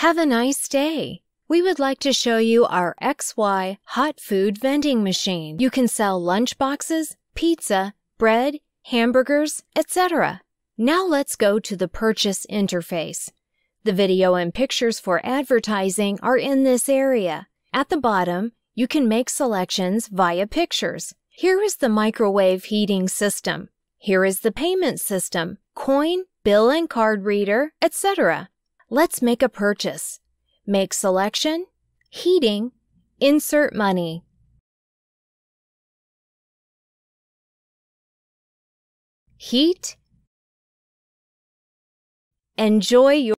Have a nice day. We would like to show you our XY hot food vending machine. You can sell lunch boxes, pizza, bread, hamburgers, etc. Now let's go to the purchase interface. The video and pictures for advertising are in this area. At the bottom, you can make selections via pictures. Here is the microwave heating system. Here is the payment system, coin, bill and card reader, etc. Let's make a purchase. Make selection, heating, insert money. Heat. Enjoy your